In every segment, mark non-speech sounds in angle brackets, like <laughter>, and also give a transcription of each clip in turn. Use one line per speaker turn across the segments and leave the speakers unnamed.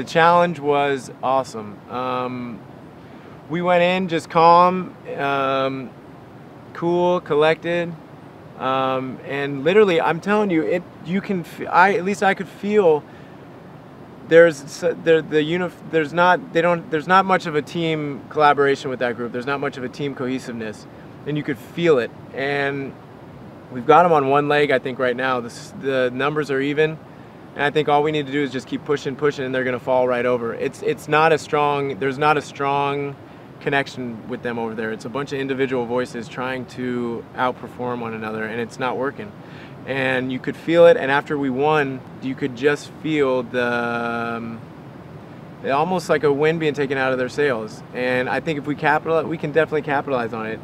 The challenge was awesome. Um, we went in just calm, um, cool, collected, um, and literally, I'm telling you, it. You can. I at least I could feel. There's there the unif. There's not. They don't. There's not much of a team collaboration with that group. There's not much of a team cohesiveness, and you could feel it. And we've got them on one leg. I think right now. The numbers are even. And I think all we need to do is just keep pushing, pushing, and they're going to fall right over. It's it's not a strong. There's not a strong connection with them over there. It's a bunch of individual voices trying to outperform one another, and it's not working. And you could feel it. And after we won, you could just feel the um, almost like a wind being taken out of their sails. And I think if we capitalize, we can definitely capitalize on it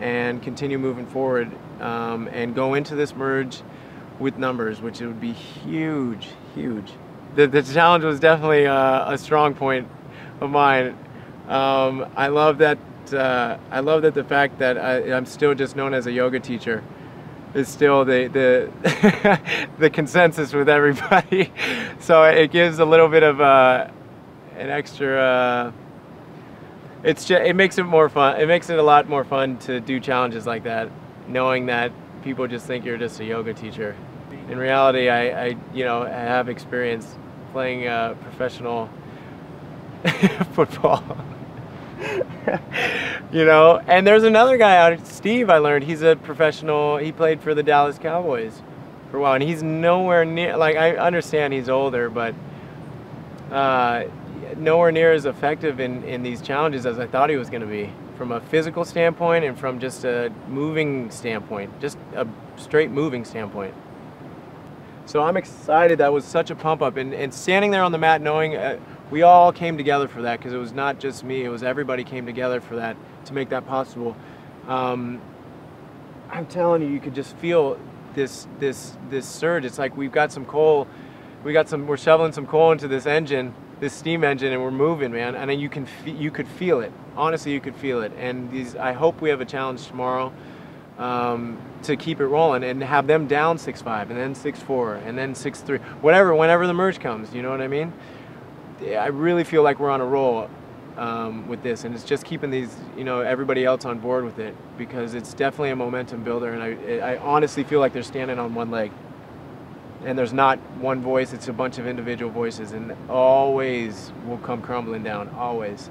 and continue moving forward um, and go into this merge with numbers, which would be huge, huge. The, the challenge was definitely uh, a strong point of mine. Um, I love that. Uh, I love that the fact that I, am still just known as a yoga teacher is still the the <laughs> the consensus with everybody. <laughs> so it gives a little bit of uh, an extra. Uh, it's just, it makes it more fun. It makes it a lot more fun to do challenges like that, knowing that people just think you're just a yoga teacher. In reality, I, I you know have experience playing uh, professional <laughs> football. <laughs> you know, and there's another guy out, Steve. I learned he's a professional. He played for the Dallas Cowboys for a while, and he's nowhere near. Like I understand he's older, but uh, nowhere near as effective in in these challenges as I thought he was going to be, from a physical standpoint and from just a moving standpoint, just a straight moving standpoint. So I'm excited. That was such a pump up, and, and standing there on the mat, knowing. Uh, we all came together for that because it was not just me, it was everybody came together for that to make that possible. Um, I'm telling you, you could just feel this this this surge. It's like we've got some coal, we got some, we're shoveling some coal into this engine, this steam engine, and we're moving, man. And you can you could feel it. Honestly, you could feel it. And these, I hope we have a challenge tomorrow. Um, to keep it rolling and have them down 6-5 and then 6-4 and then 6-3 whatever whenever the merge comes you know what I mean I really feel like we're on a roll um, with this, and it's just keeping these, you know, everybody else on board with it because it's definitely a momentum builder, and I, I honestly feel like they're standing on one leg. And there's not one voice; it's a bunch of individual voices, and always will come crumbling down. Always.